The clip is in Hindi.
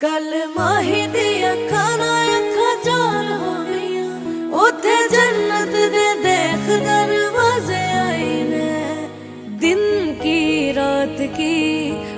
कल माही दी अखा ना अखा चार हो गई उथे जन्नत दे देख दरवाजे आई ने दिन की रात की